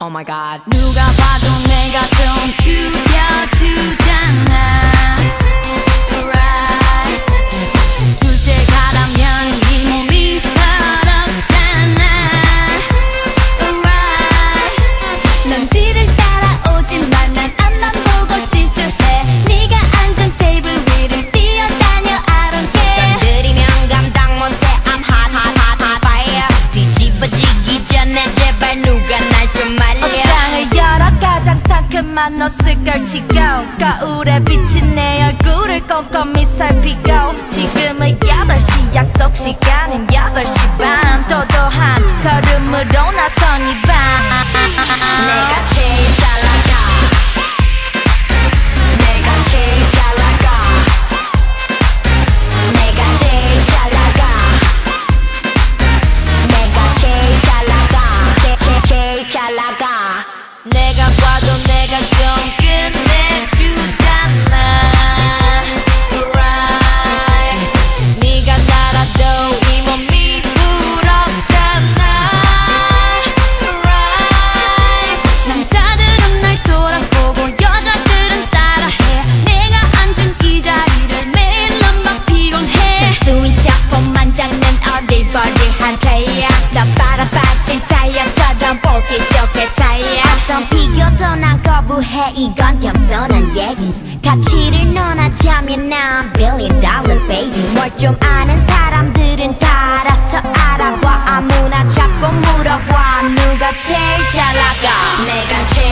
Oh my god 누가 봐도 내가 좀 죽여줘 만났을 걸치고 거울에 비친 내 얼굴을 꼼꼼히 살피고. 지금은 8시 약속 시간은 8시 반. 또또한 걸음으로 나선 이밤. 네. 부해 이건 겸손한 얘기. 가치를 논하자면 난 billion dollar baby. 뭘 좀 아는 사람들은 다 알아서 알아봐. 아무나 잡고 물어봐. 누가 제일 잘 나가? 내가 제일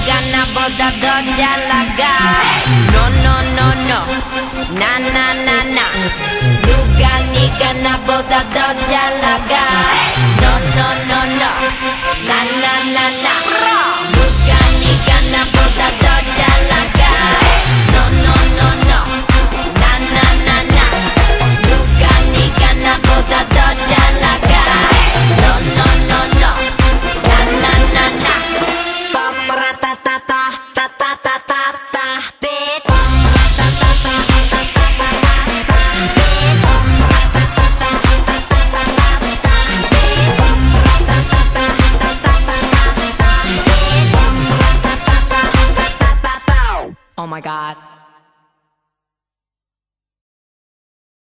인간나보다 더 잘 나가. No no no no. 나나나나. 누가 네가 나보다 더 잘 나가 my God.